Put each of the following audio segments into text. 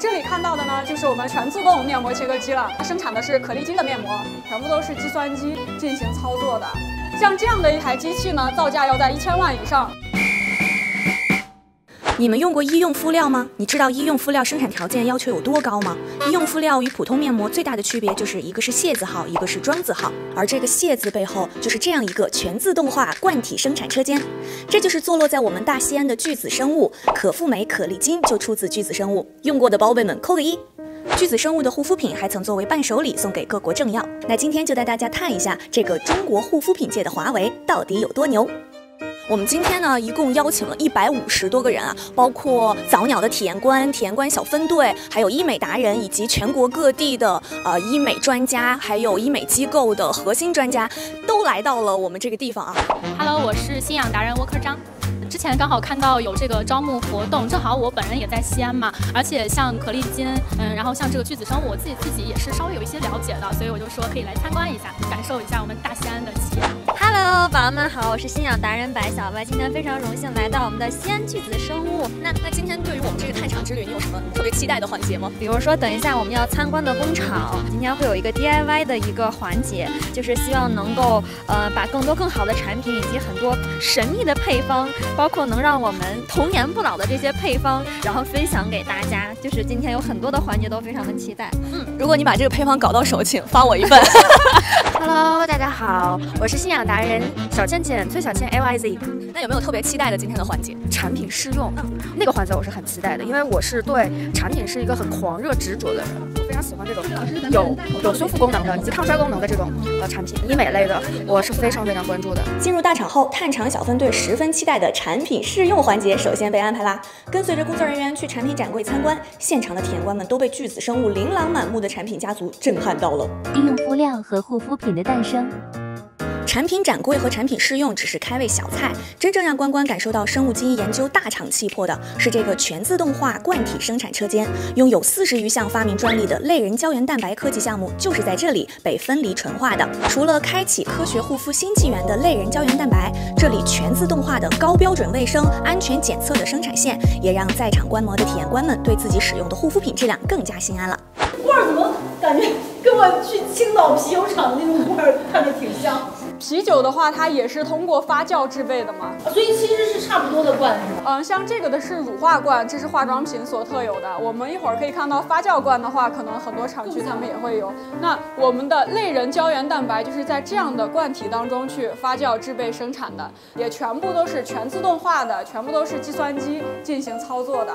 这里看到的呢，就是我们全自动面膜切割机了。它生产的是可丽金的面膜，全部都是计算机进行操作的。像这样的一台机器呢，造价要在一千万以上。你们用过医用敷料吗？你知道医用敷料生产条件要求有多高吗？医用敷料与普通面膜最大的区别就是一个是械字号，一个是桩字号，而这个械字背后就是这样一个全自动化罐体生产车间，这就是坐落在我们大西安的巨子生物可复美可丽金就出自巨子生物，用过的宝贝们扣个一。巨子生物的护肤品还曾作为伴手礼送给各国政要。那今天就带大家探一下这个中国护肤品界的华为到底有多牛。我们今天呢，一共邀请了一百五十多个人啊，包括早鸟的体验官、体验官小分队，还有医美达人，以及全国各地的呃医美专家，还有医美机构的核心专家，都来到了我们这个地方啊。Hello，我是信仰达人沃克张。之前刚好看到有这个招募活动，正好我本人也在西安嘛，而且像可丽金，嗯，然后像这个巨子生物，我自己自己也是稍微有一些了解的，所以我就说可以来参观一下，感受一下我们大西安的企业。Hello，宝宝们好，我是信仰达人白小白，今天非常荣幸来到我们的西安巨子生物。那那今天对于我们这个探厂之旅，你有什么特别期待的环节吗？比如说，等一下我们要参观的工厂，今天会有一个 DIY 的一个环节，就是希望能够呃把更多更好的产品以及很多神秘的配方，包括能让我们们童年不老的这些配方，然后分享给大家。就是今天有很多的环节都非常的期待。嗯，如果你把这个配方搞到手，请发我一份。Hello，大家好，我是信仰达人小倩倩崔小倩 L I Z。那有没有特别期待的今天的环节？产品试用，嗯那个环节我是很期待的，因为我是对产品是一个很狂热执着的人，我非常喜欢这种有有修复功能的以及抗衰功能的这种呃产品，医美类的我是非常非常关注的。进入大厂后，探厂小分队十分期待的产品试用环节首先被安排啦。跟随着工作人员去产品展柜参观，现场的体验官们都被巨子生物琳琅满目的产品家族震撼到了。医用敷料和护肤品的诞生。产品展柜和产品试用只是开胃小菜，真正让关关感受到生物基因研究大厂气魄的是这个全自动化罐体生产车间。拥有四十余项发明专利的类人胶原蛋白科技项目，就是在这里被分离纯化的。除了开启科学护肤新纪元的类人胶原蛋白，这里全自动化的高标准卫生、安全检测的生产线，也让在场观摩的体验官们对自己使用的护肤品质量更加心安了。味儿怎么感觉跟我去青岛啤酒厂的那种味儿看着挺像？啤酒的话，它也是通过发酵制备的嘛，所以其实是差不多的罐是吧？嗯，像这个的是乳化罐，这是化妆品所特有的。我们一会儿可以看到发酵罐的话，可能很多厂区他们也会有。那我们的类人胶原蛋白就是在这样的罐体当中去发酵制备生产的，也全部都是全自动化的，全部都是计算机进行操作的。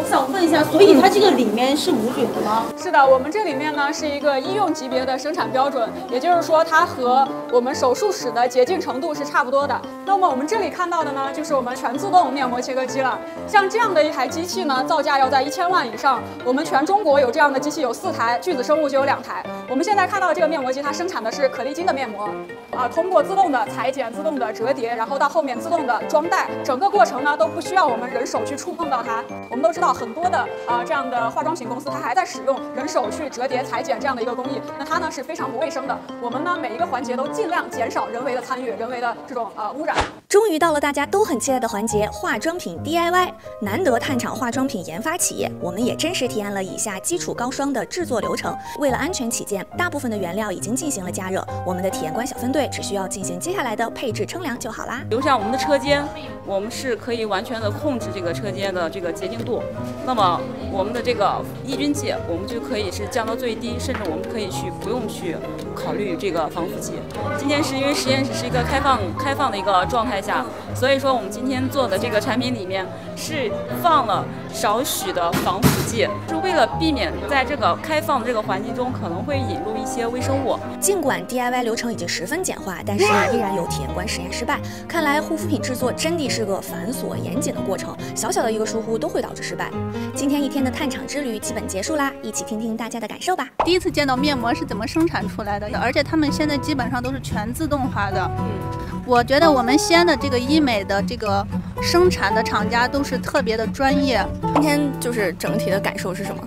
我想问一下，所以它这个里面是无菌的吗？是的，我们这里面呢是一个医用级别的生产标准，也就是说它和我们手术室的洁净程度是差不多的。那么我们这里看到的呢，就是我们全自动面膜切割机了。像这样的一台机器呢，造价要在一千万以上。我们全中国有这样的机器有四台，巨子生物就有两台。我们现在看到这个面膜机，它生产的是可丽金的面膜，啊，通过自动的裁剪、自动的折叠，然后到后面自动的装袋，整个过程呢都不需要我们人手去触碰到它。我们都知道很多的啊这样的化妆品公司，它还在使用人手去折叠、裁剪这样的一个工艺，那它呢是非常不卫生的。我们呢每一个环节都尽量减少人为的参与、人为的这种呃污染。终于到了大家都很期待的环节——化妆品 DIY。难得探厂化妆品研发企业，我们也真实体验了以下基础膏霜的制作流程。为了安全起见，大部分的原料已经进行了加热，我们的体验官小分队只需要进行接下来的配置称量就好啦。比如像我们的车间，我们是可以完全的控制这个车间的这个洁净度。那么我们的这个抑菌剂，我们就可以是降到最低，甚至我们可以去不用去考虑这个防腐剂。今天是因为实验室是一个开放开放的一个状态下，所以说我们今天做的这个产品里面是放了少许的防腐剂，是为了避免在这个开放的这个环境中可能会引入一些微生物。尽管 DIY 流程已经十分简化，但是依然有体验官实验失败。看来护肤品制作真的是个繁琐严谨的过程，小小的一个疏忽都会导致失败。今天一天的探厂之旅基本结束啦，一起听听大家的感受吧。第一次见到面膜是怎么生产出来的，而且他们现在基本上都是全自动化的。嗯，我觉得我们西安的这个医美的这个生产的厂家都是特别的专业。今天就是整体的感受是什么？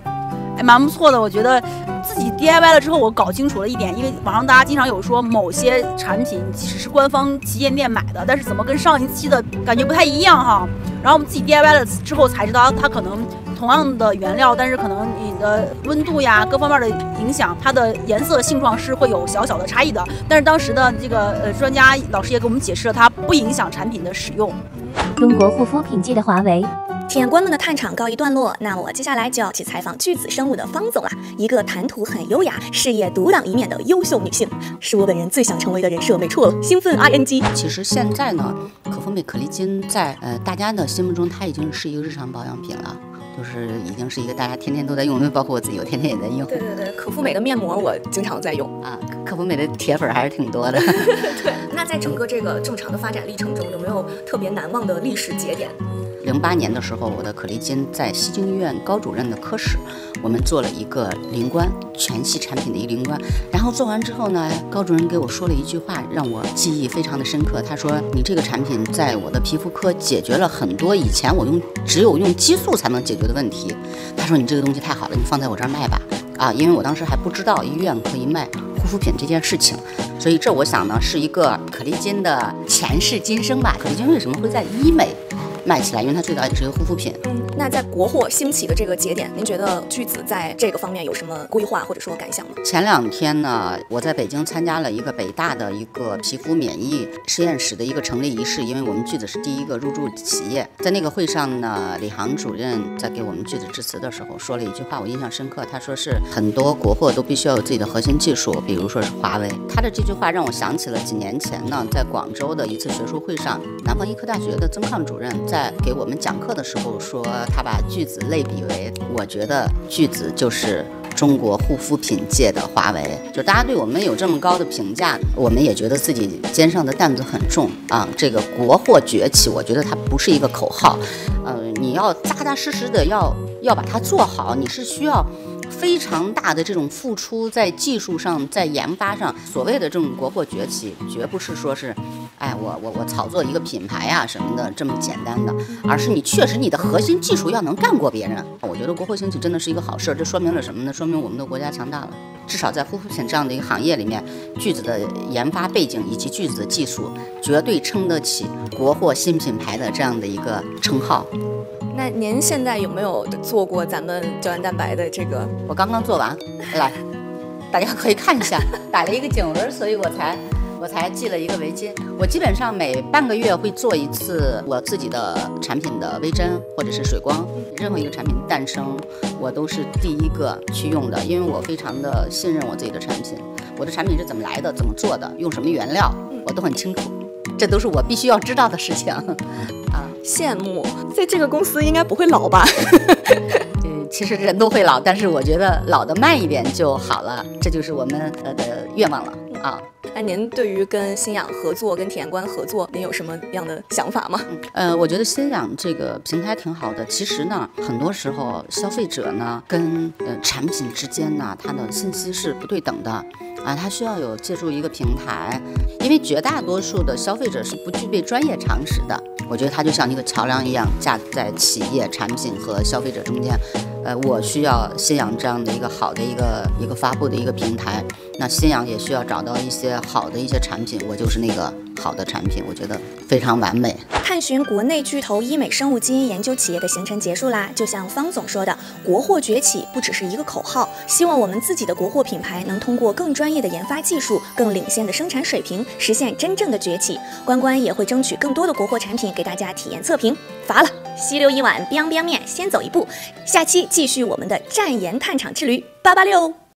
哎，蛮不错的。我觉得自己 DIY 了之后，我搞清楚了一点，因为网上大家经常有说某些产品其实是官方旗舰店买的，但是怎么跟上一期的感觉不太一样哈。然后我们自己 DIY 了之后才知道，它可能。同样的原料，但是可能你的温度呀各方面的影响，它的颜色性状是会有小小的差异的。但是当时的这个呃专家老师也给我们解释了，它不影响产品的使用。中国护肤品界的华为。体验官们的探场告一段落，那我接下来就要去采访巨子生物的方总了。一个谈吐很优雅、事业独当一面的优秀女性，是我本人最想成为的人设，没错了。兴奋 ing。其实现在呢，可复美可丽金在呃大家的心目中，它已经是一个日常保养品了。就是已经是一个大家天天都在用，包括我自己，我天天也在用。对对对，可复美的面膜我经常在用啊，可复美的铁粉还是挺多的。对，那在整个这个这么长的发展历程中，有没有特别难忘的历史节点？零八年的时候，我的可丽金在西京医院高主任的科室，我们做了一个灵官全系产品的一个灵官。然后做完之后呢，高主任给我说了一句话，让我记忆非常的深刻。他说：“你这个产品在我的皮肤科解决了很多以前我用只有用激素才能解决的问题。”他说：“你这个东西太好了，你放在我这儿卖吧。”啊，因为我当时还不知道医院可以卖护肤品这件事情，所以这我想呢是一个可丽金的前世今生吧。可丽金为什么会在医美？卖起来，因为它最早也是一个护肤品。嗯，那在国货兴起的这个节点，您觉得巨子在这个方面有什么规划或者说感想吗？前两天呢，我在北京参加了一个北大的一个皮肤免疫实验室的一个成立仪式，因为我们巨子是第一个入驻企业。在那个会上呢，李航主任在给我们巨子致辞的时候说了一句话，我印象深刻。他说是很多国货都必须要有自己的核心技术，比如说是华为。他的这句话让我想起了几年前呢，在广州的一次学术会上，南方医科大学的曾抗主任。在给我们讲课的时候说，他把巨子类比为，我觉得巨子就是中国护肤品界的华为。就大家对我们有这么高的评价，我们也觉得自己肩上的担子很重啊。这个国货崛起，我觉得它不是一个口号，呃，你要扎扎实实的要要把它做好，你是需要。非常大的这种付出，在技术上，在研发上，所谓的这种国货崛起，绝不是说是，哎，我我我炒作一个品牌啊什么的这么简单的，而是你确实你的核心技术要能干过别人。我觉得国货兴起真的是一个好事儿，这说明了什么呢？说明我们的国家强大了。至少在护肤品这样的一个行业里面，句子的研发背景以及句子的技术，绝对撑得起国货新品牌的这样的一个称号。那您现在有没有做过咱们胶原蛋白的这个？我刚刚做完，来，大家可以看一下，打了一个颈纹，所以我才我才系了一个围巾。我基本上每半个月会做一次我自己的产品的微针或者是水光。任何一个产品诞生，我都是第一个去用的，因为我非常的信任我自己的产品。我的产品是怎么来的，怎么做的，用什么原料，我都很清楚。这都是我必须要知道的事情。羡慕，在这个公司应该不会老吧？嗯，其实人都会老，但是我觉得老的慢一点就好了，这就是我们呃的愿望了啊。那您对于跟新氧合作、跟体验官合作，您有什么样的想法吗？呃，我觉得新氧这个平台挺好的。其实呢，很多时候消费者呢跟呃产品之间呢，它的信息是不对等的啊，它需要有借助一个平台，因为绝大多数的消费者是不具备专业常识的。我觉得它就像一个桥梁一样，架在企业、产品和消费者中间。呃，我需要信仰这样的一个好的一个一个发布的一个平台，那信仰也需要找到一些好的一些产品，我就是那个。好的产品，我觉得非常完美。探寻国内巨头医美生物基因研究企业的行程结束啦。就像方总说的，国货崛起不只是一个口号，希望我们自己的国货品牌能通过更专业的研发技术、更领先的生产水平，实现真正的崛起。关关也会争取更多的国货产品给大家体验测评。乏了，吸溜一碗 biang biang 面，先走一步。下期继续我们的战颜探厂之旅，八八六。